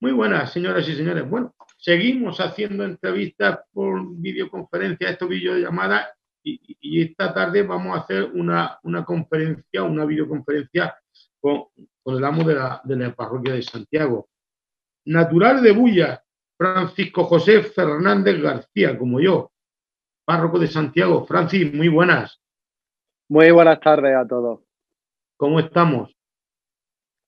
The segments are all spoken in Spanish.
Muy buenas, señoras y señores. Bueno, seguimos haciendo entrevistas por videoconferencia, esto videollamada, y, y esta tarde vamos a hacer una, conferencia, una videoconferencia con, el amo de la, de la parroquia de Santiago. Natural de Bulla, Francisco José Fernández García, como yo, párroco de Santiago. Francis, muy buenas. Muy buenas tardes a todos. ¿Cómo estamos?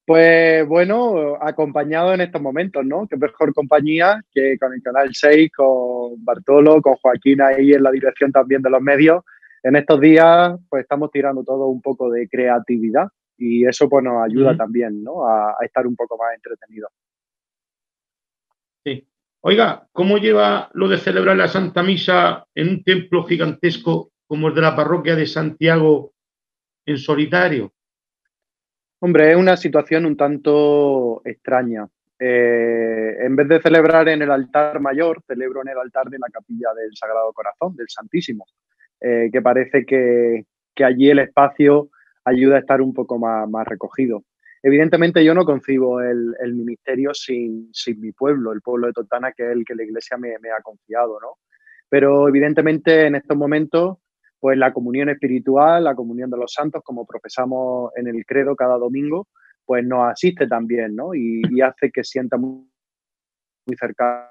Pues bueno, acompañado en estos momentos, ¿no? Qué mejor compañía que con el Canal 6, con Bartolo, con Joaquín ahí en la dirección también de los medios. En estos días, pues estamos tirando todo un poco de creatividad y eso pues nos ayuda también, ¿no? A, a, estar un poco más entretenidos. Sí. Oiga, ¿cómo lleva lo de celebrar la Santa Misa en un templo gigantesco como el de la parroquia de Santiago en solitario? Hombre, es una situación un tanto extraña. Eh, en vez de celebrar en el altar mayor, celebro en el altar de la capilla del Sagrado Corazón, del Santísimo, eh, que parece que, allí el espacio ayuda a estar un poco más, recogido. Evidentemente yo no concibo el, ministerio sin, mi pueblo, el pueblo de Totana, que es el que la Iglesia me, me ha confiado, ¿no? Pero evidentemente en estos momentos pues la comunión espiritual, la comunión de los santos, como profesamos en el credo cada domingo, pues nos asiste también, ¿no? Y, hace que sienta muy, muy cercano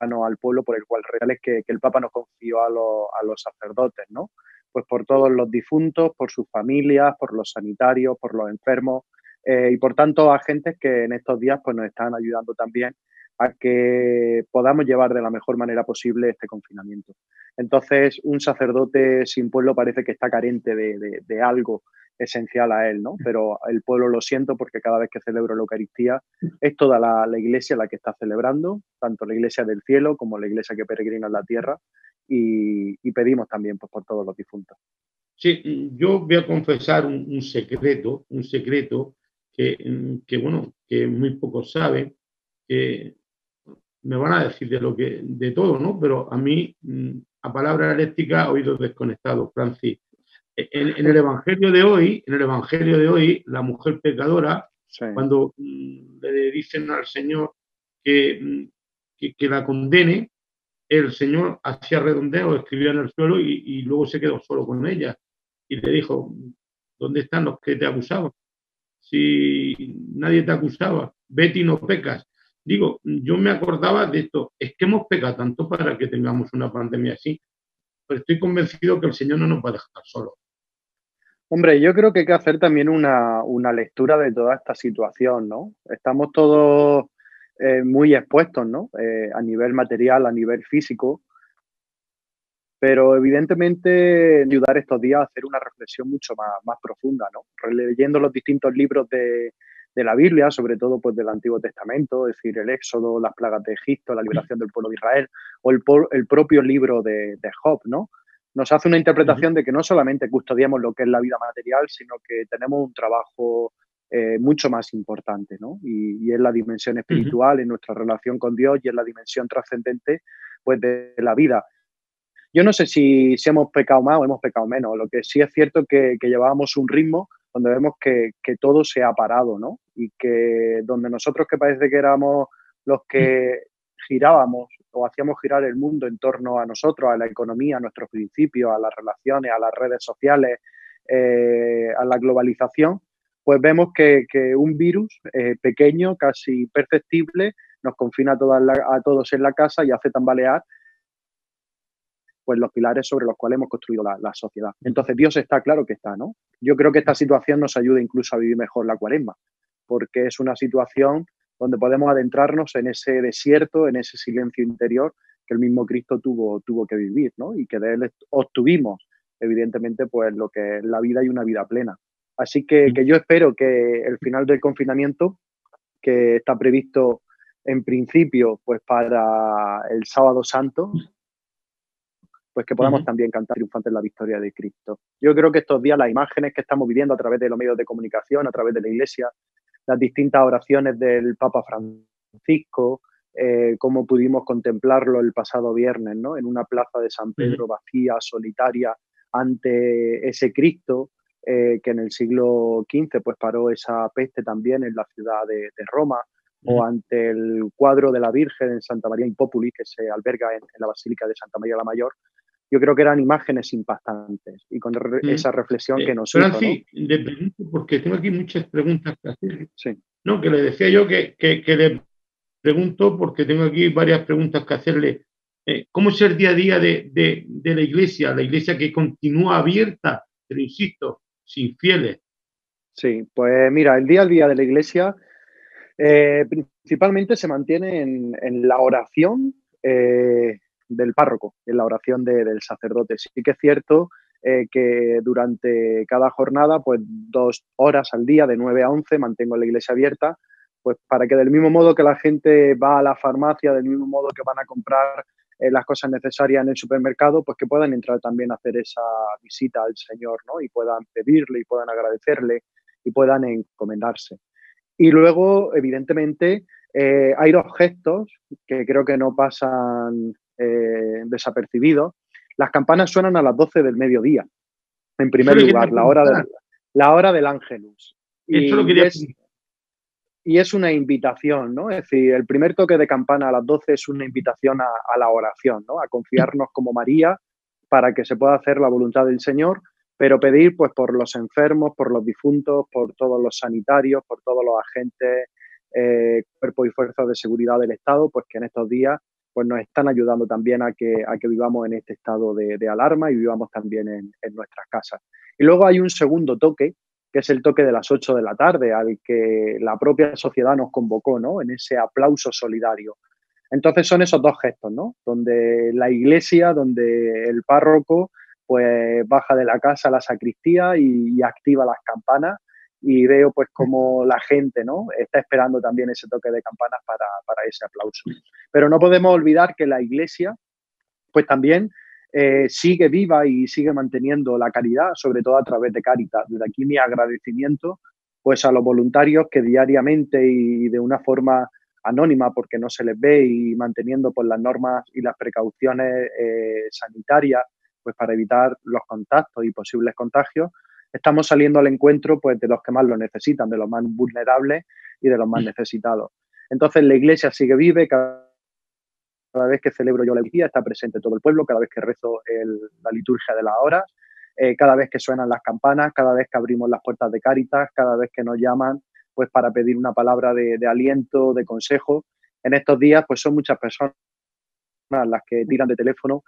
al pueblo por el cual real es que, el Papa nos confió a, a, los sacerdotes, ¿no? Pues por todos los difuntos, por sus familias, por los sanitarios, por los enfermos eh, y por tantos agentes que en estos días pues nos están ayudando también a que podamos llevar de la mejor manera posible este confinamiento. Entonces, un sacerdote sin pueblo parece que está carente de, algo esencial a él, ¿no? Pero el pueblo lo siento porque cada vez que celebro la Eucaristía es toda la, iglesia la que está celebrando, tanto la iglesia del cielo como la iglesia que peregrina en la tierra, y, pedimos también pues, por todos los difuntos. Sí, yo voy a confesar un, secreto, un secreto que, que, bueno, que muy pocos saben, que me van a decir de lo que, de todo, ¿no? Pero a mí, mm, a palabra eléctrica, oídos desconectados, Francis. E, en, el Evangelio de hoy, en el Evangelio de hoy, la mujer pecadora, cuando mm, le dicen al Señor mm, que, que, la condene, el Señor hacía redondeo, escribía en el suelo y, luego se quedó solo con ella. Y le dijo, ¿dónde están los que te acusaban? Si nadie te acusaba, vete y no pecas. Digo, yo me acordaba de esto, es que hemos pegado tanto para que tengamos una pandemia así, pero estoy convencido que el Señor no nos va a dejar solo. Hombre, yo creo que hay que hacer también una, lectura de toda esta situación, ¿no? Estamos todos eh, muy expuestos, ¿no? Eh, a nivel material, a nivel físico, pero evidentemente ayudar estos días a hacer una reflexión mucho más, más profunda, ¿no? Releyendo los distintos libros de, de la Biblia, sobre todo pues del Antiguo Testamento, es decir, el Éxodo, las plagas de Egipto, la liberación del pueblo de Israel, o el, el propio libro de, Job, ¿no? Nos hace una interpretación de que no solamente custodiamos lo que es la vida material, sino que tenemos un trabajo eh, mucho más importante, ¿no? Y, y, es la dimensión espiritual, en nuestra relación con Dios y es la dimensión trascendente, pues, de la vida. Yo no sé si, si, hemos pecado más o hemos pecado menos. Lo que sí es cierto es que, que llevábamos un ritmo donde vemos que, que, todo se ha parado, ¿no? Y que donde nosotros que parece que éramos los que girábamos o hacíamos girar el mundo en torno a nosotros, a la economía, a nuestros principios, a las relaciones, a las redes sociales, eh, a la globalización, pues vemos que, un virus eh, pequeño, casi perceptible, nos confina a, a todos en la casa y hace tambalear pues los pilares sobre los cuales hemos construido la, sociedad. Entonces Dios está claro que está, ¿no? Yo creo que esta situación nos ayuda incluso a vivir mejor la cuaresma, porque es una situación donde podemos adentrarnos en ese desierto, en ese silencio interior que el mismo Cristo tuvo, tuvo que vivir, ¿no? Y que de él obtuvimos, evidentemente, pues lo que es la vida y una vida plena. Así que, que yo espero que el final del confinamiento, que está previsto en principio pues para el sábado santo, pues que podamos también cantar triunfantes la victoria de Cristo. Yo creo que estos días las imágenes que estamos viviendo a través de los medios de comunicación, a través de la Iglesia, las distintas oraciones del Papa Francisco, Francisco, eh, como pudimos contemplarlo el pasado viernes, ¿no? En una plaza de San Pedro vacía, solitaria, ante ese Cristo eh, que en el siglo XV pues paró esa peste también en la ciudad de, Roma, o ante el cuadro de la Virgen en Santa María in Populi, que se alberga en, la Basílica de Santa María la Mayor, yo creo que eran imágenes impactantes y con esa reflexión que nos Pero sí, le pregunto, porque tengo aquí muchas preguntas que hacer. Sí. No, que le decía yo que, que, que le pregunto porque tengo aquí varias preguntas que hacerle. Eh, ¿Cómo es el día a día de, de, la iglesia? La iglesia que continúa abierta, pero insisto, sin fieles. Sí, pues mira, el día a día de la iglesia eh, principalmente se mantiene en, la oración eh, del párroco, en la oración del sacerdote. Sí que es cierto que durante cada jornada, pues dos horas al día, de 9 a 11, mantengo la iglesia abierta pues para que del mismo modo que la gente va a la farmacia, del mismo modo que van a comprar eh, las cosas necesarias en el supermercado, pues que puedan entrar también a hacer esa visita al Señor, ¿no? Y puedan pedirle y puedan agradecerle y puedan encomendarse. Y luego, evidentemente, eh, hay dos gestos que creo que no pasan eh, desapercibidos. Las campanas suenan a las 12 del mediodía, en primer lugar, la hora, de, la hora del ángelus. Y Eso lo quería y es una invitación, ¿no? Es decir, el primer toque de campana a las 12 es una invitación a, la oración, ¿no? A confiarnos como María para que se pueda hacer la voluntad del Señor, pero pedir pues por los enfermos, por los difuntos, por todos los sanitarios, por todos los agentes, eh, cuerpos y fuerzas de seguridad del Estado, pues que en estos días pues nos están ayudando también a que, a que vivamos en este estado de, alarma y vivamos también en, en nuestras casas. Y luego hay un segundo toque que es el toque de las 8 de la tarde, al que la propia sociedad nos convocó, ¿no? En ese aplauso solidario. Entonces son esos dos gestos, ¿no? Donde la iglesia, donde el párroco, pues baja de la casa a la sacristía y, activa las campanas y veo pues como la gente, ¿no? Está esperando también ese toque de campanas para, para ese aplauso. Pero no podemos olvidar que la iglesia, pues también eh, sigue viva y sigue manteniendo la caridad, sobre todo a través de Caritas. Desde aquí mi agradecimiento pues a los voluntarios que diariamente y de una forma anónima porque no se les ve y manteniendo pues las normas y las precauciones eh, sanitarias pues para evitar los contactos y posibles contagios estamos saliendo al encuentro pues de los que más lo necesitan de los más vulnerables y de los más mm. necesitados entonces la iglesia sigue vive cada cada vez que celebro yo la Eucaristía está presente todo el pueblo, cada vez que rezo la liturgia de las horas, eh, cada vez que suenan las campanas, cada vez que abrimos las puertas de Cáritas, cada vez que nos llaman pues para pedir una palabra de, aliento, de consejo. En estos días pues son muchas personas las que tiran de teléfono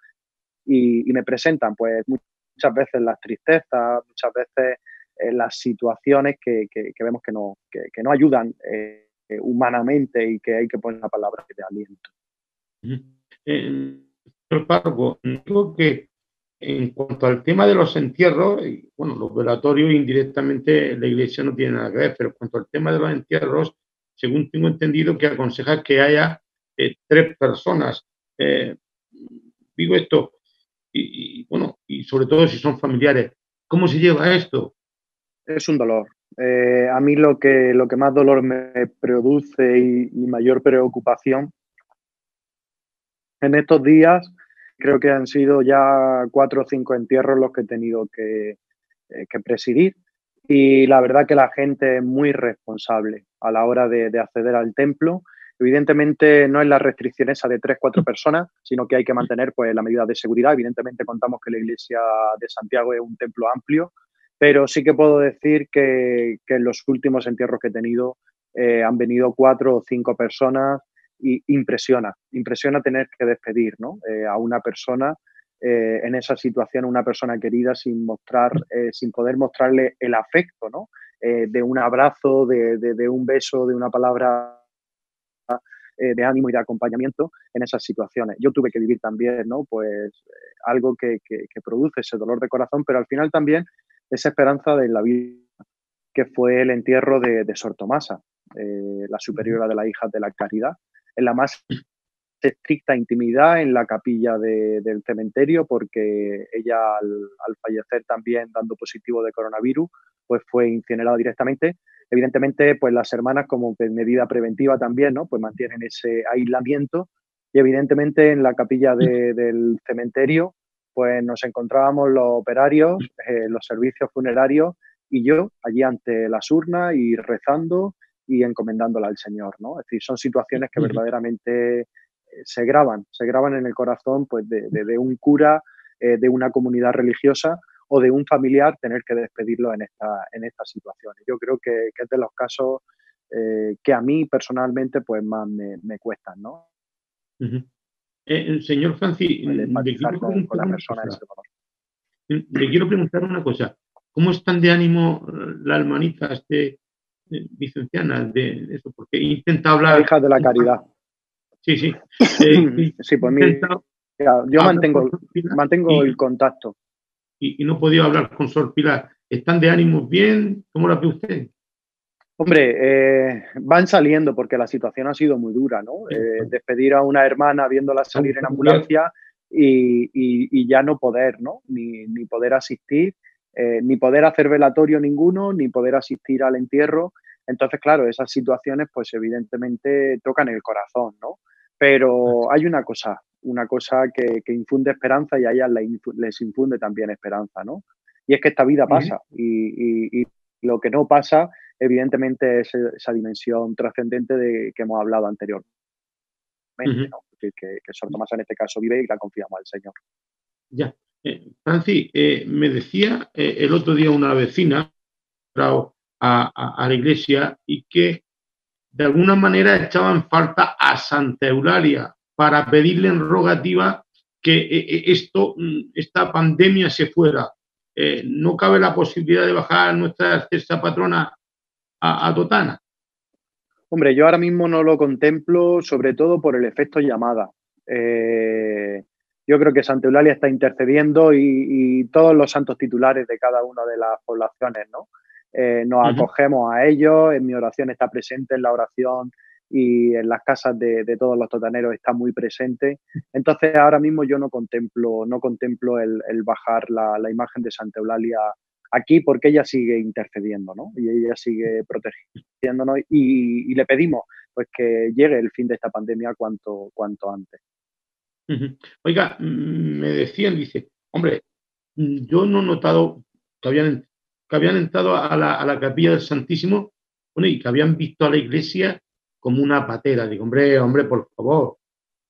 y, me presentan pues muchas veces las tristezas, muchas veces eh, las situaciones que, vemos que no, que, no ayudan eh, humanamente y que hay que poner una palabra de aliento. Eh, digo que en cuanto al tema de los entierros, bueno, los velatorios indirectamente la iglesia no tiene nada que ver, pero en cuanto al tema de los entierros, según tengo entendido, que aconseja que haya eh, tres personas. Eh, digo esto, y, bueno, y sobre todo si son familiares, ¿cómo se lleva esto? Es un dolor. a mí lo que, lo que más dolor me produce y mayor preocupación en estos días creo que han sido ya cuatro o cinco entierros los que he tenido que, eh, presidir y la verdad que la gente es muy responsable a la hora de, acceder al templo. Evidentemente no es la restricción esa de tres, cuatro personas, sino que hay que mantener pues, la medida de seguridad. Evidentemente contamos que la iglesia de Santiago es un templo amplio, pero sí que puedo decir que, en los últimos entierros que he tenido eh, han venido cuatro o cinco personas y impresiona, impresiona tener que despedir eh, a una persona eh, en esa situación, una persona querida sin mostrar, eh, sin poder mostrarle el afecto, ¿no? de un abrazo, de, un beso, de una palabra de ánimo y de acompañamiento en esas situaciones. Yo tuve que vivir también, ¿no? Pues algo que, produce ese dolor de corazón, pero al final también esa esperanza de la vida, que fue el entierro de, de Sor Tomasa, la superiora de las hijas de la caridad, en la más estricta intimidad en la capilla del cementerio porque ella al, fallecer también dando positivo de coronavirus pues fue incinerada directamente Evidentemente, pues las hermanas como medida preventiva también, ¿no? Pues mantienen ese aislamiento y evidentemente en la capilla del cementerio pues nos encontrábamos los operarios, eh, los servicios funerarios y yo allí ante las urnas y rezando y encomendándola al Señor, ¿no? Es decir, son situaciones que verdaderamente eh, se graban, se graban en el corazón pues de, un cura, eh, de una comunidad religiosa o de un familiar tener que despedirlo en, esta, en estas situaciones. Yo creo que, es de los casos que a mí personalmente pues más me, me cuestan, ¿no? Eh, señor Francis, le quiero, preguntar una cosa. ¿Cómo están de ánimo las hermanitas de, vicencianas de eso? Porque intenta hablar. Hijas de la caridad. Sí, sí. Eh, sí, pues yo mantengo, mantengo el contacto. Y, y, no he podido hablar con Sor Pilar. ¿Están de ánimo bien? ¿Cómo la ve usted? Hombre, eh, van saliendo porque la situación ha sido muy dura, ¿no? Eh, despedir a una hermana viéndola salir en ambulancia y, ya no poder, ¿no? Ni, poder asistir, eh, ni poder hacer velatorio ninguno, ni poder asistir al entierro. Entonces, claro, esas situaciones, pues evidentemente tocan el corazón, ¿no? Pero hay una cosa, una cosa que, infunde esperanza y a ellas les infunde también esperanza, ¿no? Y es que esta vida pasa y lo que no pasa evidentemente es esa dimensión trascendente de que hemos hablado anteriormente, que, que, Tomás en este caso vive y la confiamos al Señor. Ya. Eh, eh, me decía eh, el otro día una vecina a, a, la iglesia y que de alguna manera echaba en falta a Santa Eulalia para pedirle en rogativa que esto, mm, esta pandemia se fuera. no cabe la posibilidad de bajar nuestra sexta patrona a, Totana? Hombre, yo ahora mismo no lo contemplo, sobre todo por el efecto llamada. Eh, yo creo que Santa Eulalia está intercediendo y, todos los santos titulares de cada una de las poblaciones, ¿no? Eh, nos acogemos a ellos, en mi oración está presente, en la oración y en las casas de, todos los totaneros está muy presente. Entonces ahora mismo yo no contemplo, no contemplo el, bajar la, la, imagen de Santa Eulalia aquí porque ella sigue intercediendo, ¿no? Y ella sigue protegiéndonos y, le pedimos pues que llegue el fin de esta pandemia cuanto, cuanto antes. Oiga, mm, me decían, dice, hombre, mm, yo no he notado que habían, que habían entrado a la, capilla del Santísimo bueno, y que habían visto a la iglesia como una patera. Digo, hombre, hombre, por favor,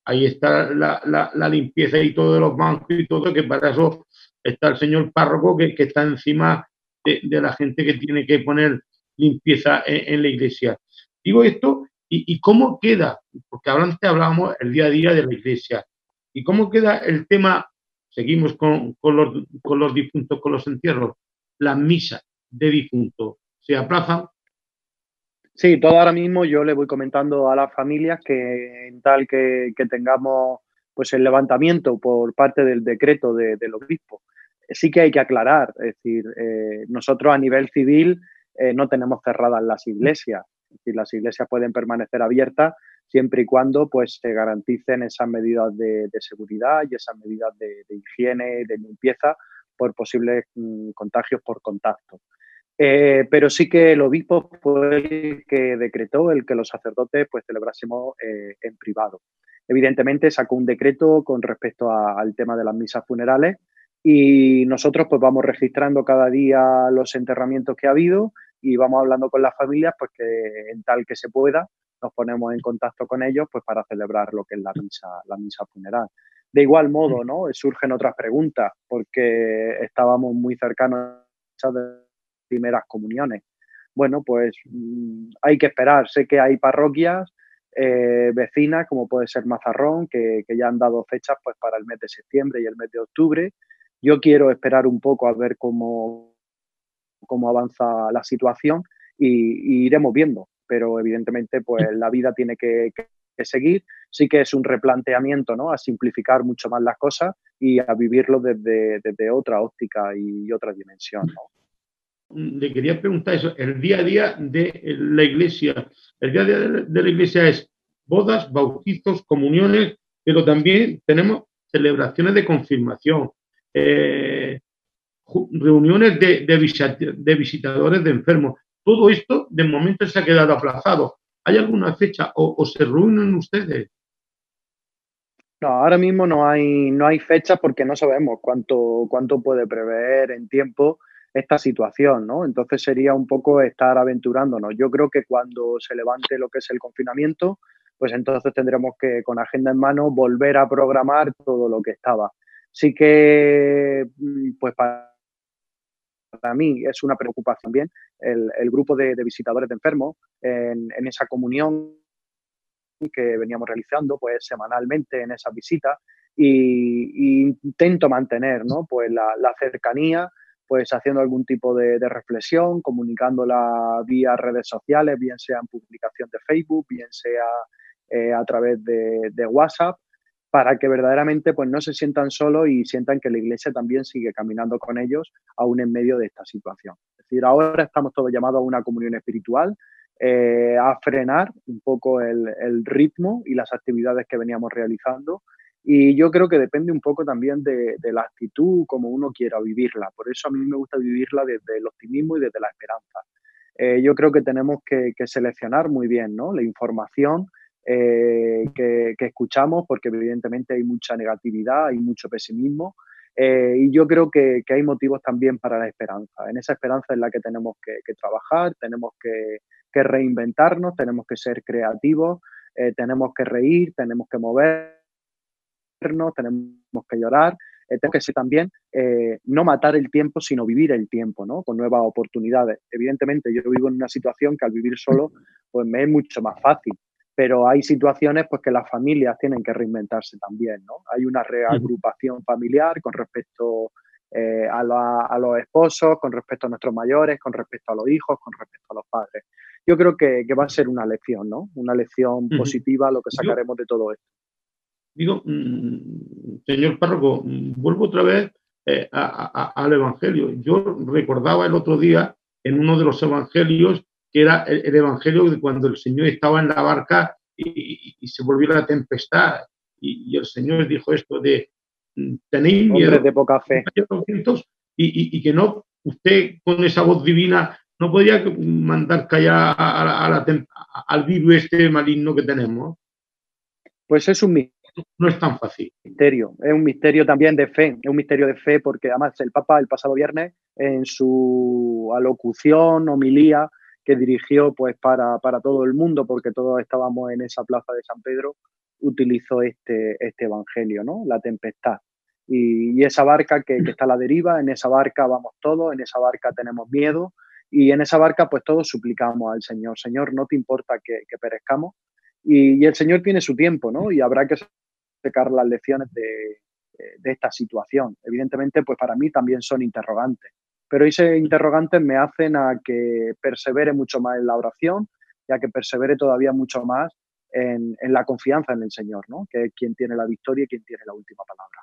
ahí está la, limpieza y todo de los bancos y todo, que para eso está el señor párroco que, está encima de, la gente que tiene que poner limpieza en, la iglesia. Digo esto, y, cómo queda? Porque antes hablábamos el día a día de la iglesia. ¿Y cómo queda el tema? Seguimos con, los, difuntos, con los entierros. Las misas de difuntos se aplazan Sí, todo ahora mismo yo le voy comentando a las familias que en tal que, tengamos pues el levantamiento por parte del decreto del obispo sí que hay que aclarar, es decir, eh, nosotros a nivel civil eh, no tenemos cerradas las iglesias, es decir, las iglesias pueden permanecer abiertas siempre y cuando pues se garanticen esas medidas de, seguridad y esas medidas de, higiene, de limpieza por posibles mm, contagios por contacto. Eh, pero sí que el obispo fue el que decretó el que los sacerdotes pues celebrásemos en privado. Evidentemente sacó un decreto con respecto al tema de las misas funerales y nosotros pues vamos registrando cada día los enterramientos que ha habido y vamos hablando con las familias pues que en tal que se pueda nos ponemos en contacto con ellos pues para celebrar lo que es la misa, la misa funeral. De igual modo, ¿no? Surgen otras preguntas porque estábamos muy cercanos a las primeras comuniones. Bueno, pues mm, hay que esperar. Sé que hay parroquias eh, vecinas, como puede ser Mazarrón, que, que, ya han dado fechas pues, para el mes de septiembre y el mes de octubre. Yo quiero esperar un poco a ver cómo, cómo avanza la situación y, iremos viendo, pero evidentemente pues la vida tiene que, seguir. Sí que es un replanteamiento, ¿no? A simplificar mucho más las cosas y a vivirlo desde, desde otra óptica y otra dimensión, Le quería preguntar eso, el día a día de la iglesia, el día a día de la iglesia es bodas, bautizos, comuniones, pero también tenemos celebraciones de confirmación, eh, reuniones de, de, visitadores de enfermos. todo esto de momento se ha quedado aplazado. ¿Hay alguna fecha o, se reúnen ustedes? No, ahora mismo no hay, no hay fecha porque no sabemos cuánto, cuánto puede prever en tiempo esta situación, ¿no? Entonces sería un poco estar aventurándonos. Yo creo que cuando se levante lo que es el confinamiento, pues entonces tendremos que, con agenda en mano, volver a programar todo lo que estaba. Sí que, mm, pues para mí es una preocupación bien el, grupo de, visitadores de enfermos en, esa comunión que veníamos realizando pues semanalmente en esa visita y, intento mantener ¿no? pues la, cercanía pues haciendo algún tipo de, reflexión, comunicándola vía redes sociales, bien sea en publicación de Facebook, bien sea eh, a través de WhatsApp para que verdaderamente pues, no se sientan solos y sientan que la Iglesia también sigue caminando con ellos aún en medio de esta situación. Es decir, ahora estamos todos llamados a una comunión espiritual, eh, a frenar un poco el, ritmo y las actividades que veníamos realizando. Y yo creo que depende un poco también de, la actitud, como uno quiera vivirla. Por eso a mí me gusta vivirla desde el optimismo y desde la esperanza. Eh, yo creo que tenemos que, que seleccionar muy bien ¿no? la información eh, que, escuchamos, porque evidentemente hay mucha negatividad, hay mucho pesimismo. Eh, y yo creo que, hay motivos también para la esperanza. En esa esperanza es la que tenemos que, trabajar, tenemos que, reinventarnos, tenemos que ser creativos, eh, tenemos que reír, tenemos que movernos, tenemos que llorar. tenemos que ser también no matar el tiempo, sino vivir el tiempo, ¿no? Con nuevas oportunidades. Evidentemente, yo vivo en una situación que al vivir solo, pues me es mucho más fácil pero hay situaciones pues que las familias tienen que reinventarse también, ¿no? Hay una reagrupación familiar con respecto eh, a, los esposos, con respecto a nuestros mayores, con respecto a los hijos, con respecto a los padres. Yo creo que, va a ser una lección, ¿no? Una lección positiva lo que sacaremos de todo esto. Digo, mm, señor párroco, vuelvo otra vez eh, al Evangelio. Yo recordaba el otro día en uno de los Evangelios que era el, Evangelio de cuando el Señor estaba en la barca y, se volvió la tempestad. Y, el Señor dijo esto de, mm, tenéis miedo de poca fe. Y, que no, usted con esa voz divina no podía mandar callar al virus este maligno que tenemos. Pues es un misterio. No es tan fácil. Misterio. Es un misterio también de fe. Es un misterio de fe porque además el Papa el pasado viernes en su alocución, homilía, que dirigió pues para, todo el mundo, porque todos estábamos en esa plaza de San Pedro, utilizó este, este evangelio, ¿no? La tempestad. Y, esa barca que, está a la deriva, en esa barca vamos todos, en esa barca tenemos miedo y en esa barca pues todos suplicamos al Señor, Señor, no te importa que, perezcamos. Y, el Señor tiene su tiempo, ¿no? Y habrá que sacar las lecciones de, de esta situación. Evidentemente, pues para mí también son interrogantes pero ese interrogantes me hacen a que persevere mucho más en la oración y a que persevere todavía mucho más en, la confianza en el Señor, ¿no? que es quien tiene la victoria y quien tiene la última palabra.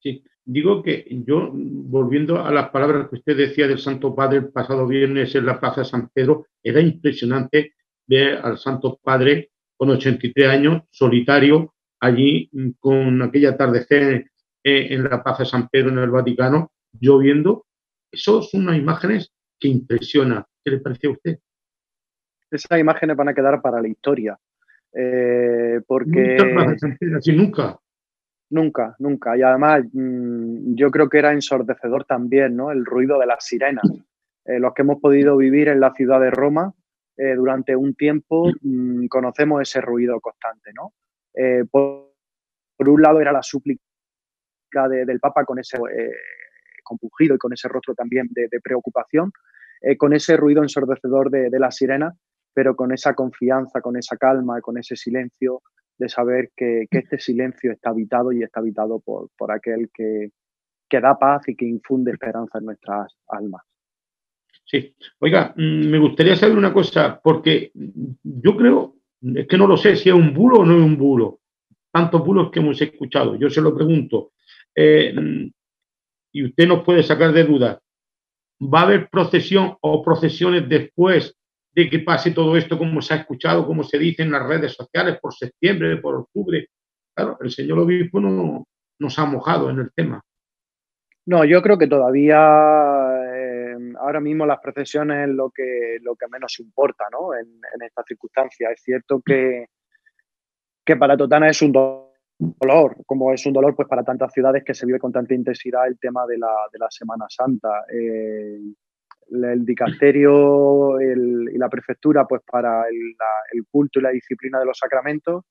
Sí, digo que yo, volviendo a las palabras que usted decía del Santo Padre el pasado viernes en la Plaza de San Pedro, era impresionante ver al Santo Padre con 83 años, solitario, allí con aquella atardecer en la Plaza de San Pedro en el Vaticano, lloviendo, eso son unas imágenes que impresionan. ¿Qué le parece a usted? Esas imágenes van a quedar para la historia. Eh, porque. Así nunca. Nunca, nunca. Y además, mm, yo creo que era ensordecedor también, ¿no? El ruido de las sirenas. Eh, los que hemos podido vivir en la ciudad de Roma eh, durante un tiempo mm, conocemos ese ruido constante, ¿no? Por, un lado era la súplica del Papa con ese compungido y con ese rostro también de, preocupación, eh, con ese ruido ensordecedor de, la sirena, pero con esa confianza, con esa calma, con ese silencio de saber que, este silencio está habitado y está habitado por, aquel que, da paz y que infunde esperanza en nuestras almas. Sí, oiga, mm, me gustaría saber una cosa, porque yo creo, es que no lo sé si es un bulo o no es un bulo, tantos bulos que hemos escuchado, yo se lo pregunto. Eh, y usted nos puede sacar de dudas, ¿va a haber procesión o procesiones después de que pase todo esto como se ha escuchado, como se dice en las redes sociales, por septiembre, por octubre? Claro, el señor obispo no nos ha mojado en el tema. No, yo creo que todavía eh, ahora mismo las procesiones es lo que, lo que menos importa ¿no? en, estas circunstancias. Es cierto que, que para Totana es un como es un dolor pues para tantas ciudades que se vive con tanta intensidad el tema de la, de la Semana Santa. Eh, el dicasterio y la prefectura, pues para el, culto y la disciplina de los sacramentos,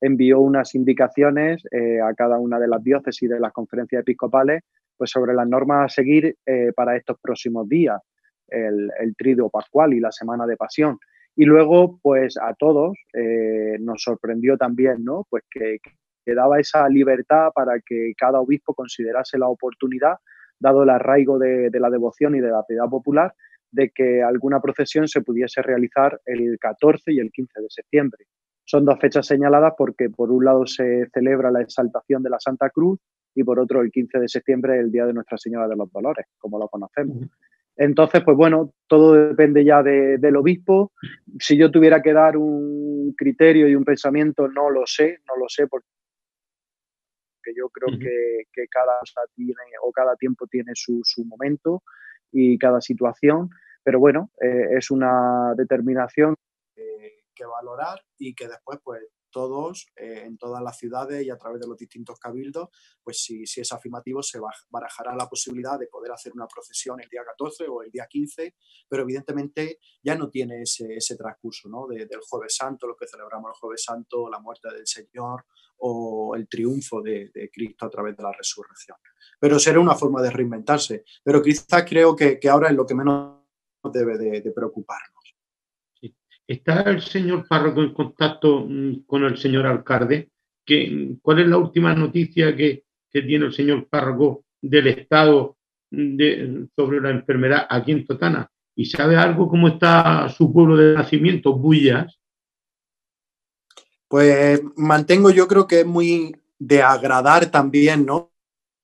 envió unas indicaciones eh, a cada una de las diócesis de las conferencias episcopales pues sobre las normas a seguir eh, para estos próximos días, el, el triduo pascual y la semana de pasión. Y luego, pues a todos eh, nos sorprendió también, ¿no? Pues que, que, daba esa libertad para que cada obispo considerase la oportunidad dado el arraigo de, la devoción y de la piedad popular, de que alguna procesión se pudiese realizar el 14 y el 15 de septiembre. Son dos fechas señaladas porque por un lado se celebra la exaltación de la Santa Cruz y por otro el 15 de septiembre el Día de Nuestra Señora de los Dolores, como lo conocemos. Entonces, pues bueno, todo depende ya del obispo. Si yo tuviera que dar un criterio y un pensamiento, no lo sé, no lo sé porque que yo creo que, cada cosa tiene o cada tiempo tiene su, momento y cada situación, pero bueno, eh, es una determinación que valorar y que después pues todos eh, en todas las ciudades y a través de los distintos cabildos, pues si, es afirmativo se barajará la posibilidad de poder hacer una procesión el día 14 o el día 15, pero evidentemente ya no tiene ese, transcurso ¿no? del jueves santo, lo que celebramos el jueves santo, la muerte del Señor o el triunfo de, Cristo a través de la resurrección. Pero será una forma de reinventarse, pero quizás creo que, ahora es lo que menos debe de, de preocuparnos. ¿Está el señor párroco en contacto mm, con el señor alcalde? ¿Qué, ¿Cuál es la última noticia que, tiene el señor párroco del Estado mm, sobre la enfermedad aquí en Totana? ¿Y sabe algo cómo está su pueblo de nacimiento, Bullas? Pues mantengo, yo creo que es muy de agradar también, ¿no?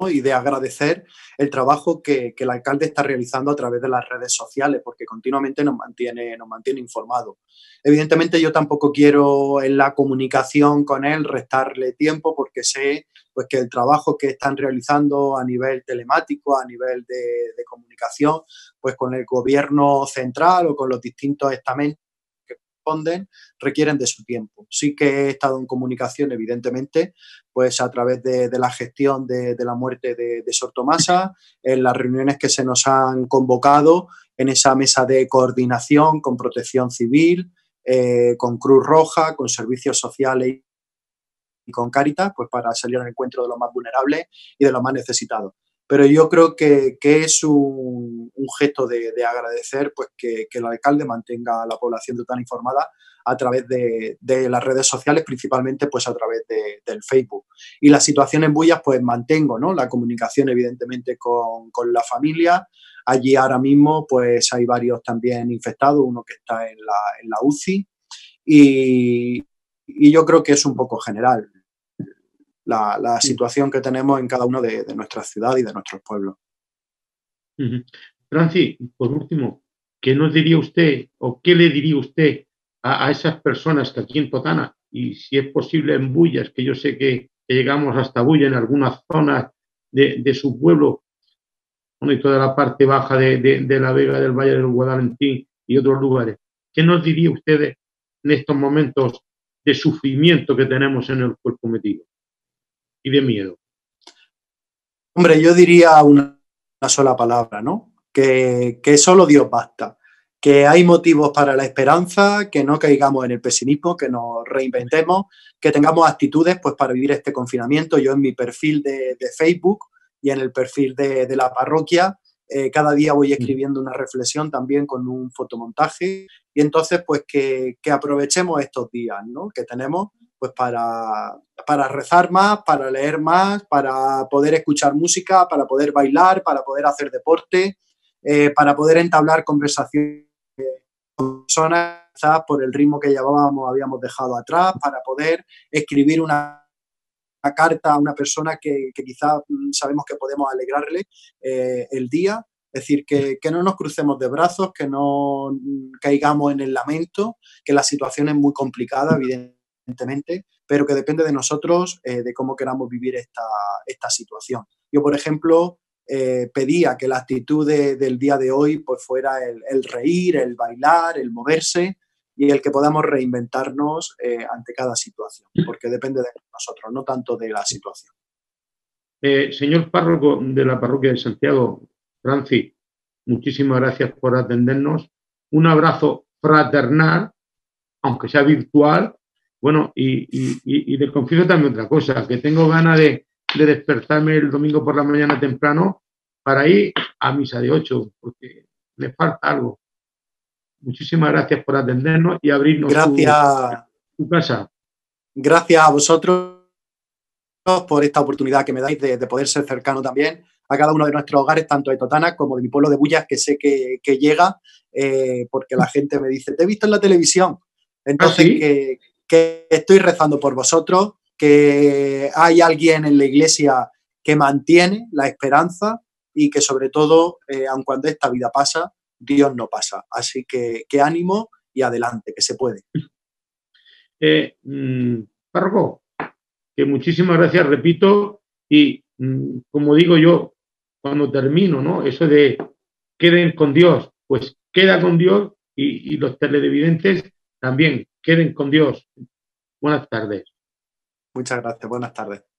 Y de agradecer el trabajo que, el alcalde está realizando a través de las redes sociales, porque continuamente nos mantiene, nos mantiene informados. Evidentemente yo tampoco quiero en la comunicación con él restarle tiempo porque sé pues, que el trabajo que están realizando a nivel telemático, a nivel de, de comunicación, pues con el gobierno central o con los distintos estamentos requieren de su tiempo. Sí que he estado en comunicación, evidentemente, pues a través de, la gestión de, la muerte de, de Sor Tomasa, en las reuniones que se nos han convocado, en esa mesa de coordinación con protección civil, eh, con Cruz Roja, con servicios sociales y con Cáritas, pues para salir al encuentro de los más vulnerables y de los más necesitados pero yo creo que, es un, gesto de, de, agradecer pues que, el alcalde mantenga a la población tan informada a través de, de, las redes sociales, principalmente pues a través del Facebook. Y la situación en Bullas, pues mantengo ¿no? la comunicación evidentemente con, la familia. Allí ahora mismo pues hay varios también infectados, uno que está en la, en la UCI y yo creo que es un poco general la, situación que tenemos en cada uno de, nuestras ciudades y de nuestros pueblos. Francis, por último, ¿qué nos diría usted o qué le diría usted a, esas personas que aquí en Totana, y si es posible en Bullas, que yo sé que, llegamos hasta Bulla en algunas zonas de, su pueblo, y toda la parte baja de, la Vega del Valle del Guadalentín y otros lugares, ¿qué nos diría usted en estos momentos de sufrimiento que tenemos en el cuerpo metido? Y de miedo? Hombre, yo diría una, sola palabra, ¿no? Que, que solo Dios basta que hay motivos para la esperanza, que no caigamos en el pesimismo, que nos reinventemos, que tengamos actitudes pues, para vivir este confinamiento. Yo en mi perfil de, de Facebook y en el perfil de, de la parroquia, eh, cada día voy mm. escribiendo una reflexión también con un fotomontaje y entonces pues que, que aprovechemos estos días ¿no? que tenemos pues para, para rezar más, para leer más, para poder escuchar música, para poder bailar, para poder hacer deporte, eh, para poder entablar conversaciones con personas quizás por el ritmo que llevábamos habíamos dejado atrás, para poder escribir una, una carta a una persona que, que quizás mm, sabemos que podemos alegrarle eh, el día. Es decir, que, que, no nos crucemos de brazos, que no mm, caigamos en el lamento, que la situación es muy complicada, evidentemente evidentemente, pero que depende de nosotros eh, de cómo queramos vivir esta, esta situación. Yo, por ejemplo, eh, pedía que la actitud del día de hoy pues, fuera el, reír, el bailar, el moverse y el que podamos reinventarnos eh, ante cada situación, porque depende de nosotros, no tanto de la situación. Señor párroco de la parroquia de Santiago, Francis, muchísimas gracias por atendernos. Un abrazo fraternal, aunque sea virtual. Bueno, y, y, les confieso también otra cosa, que tengo ganas de, despertarme el domingo por la mañana temprano para ir a misa de 8, porque me falta algo. Muchísimas gracias por atendernos y abrirnos gracias, tu, casa. Gracias a vosotros por esta oportunidad que me dais de, poder ser cercano también a cada uno de nuestros hogares, tanto de Totana como de mi pueblo de Bullas, que sé que, llega, eh, porque la gente me dice, te he visto en la televisión. Entonces, ¿Ah, que, estoy rezando por vosotros, que hay alguien en la iglesia que mantiene la esperanza y que sobre todo, eh, aun cuando esta vida pasa, Dios no pasa. Así que, que ánimo y adelante, que se puede. Eh, mm, que muchísimas gracias, repito, y mm, como digo yo, cuando termino, ¿no? Eso de queden con Dios, pues queda con Dios y, y los televidentes también queden con Dios. Buenas tardes. Muchas gracias, buenas tardes.